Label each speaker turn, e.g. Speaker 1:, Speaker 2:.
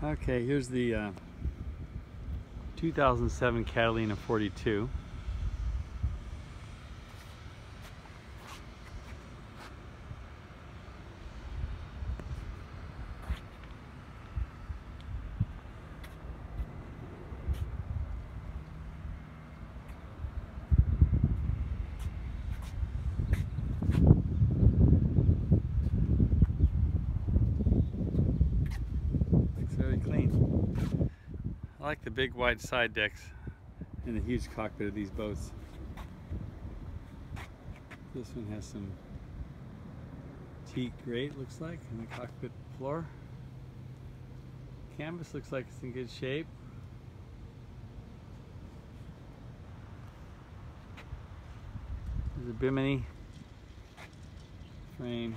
Speaker 1: Okay, here's the uh, 2007 Catalina 42. Very clean. I like the big wide side decks and the huge cockpit of these boats. This one has some teak grate looks like in the cockpit floor. Canvas looks like it's in good shape. There's a bimini frame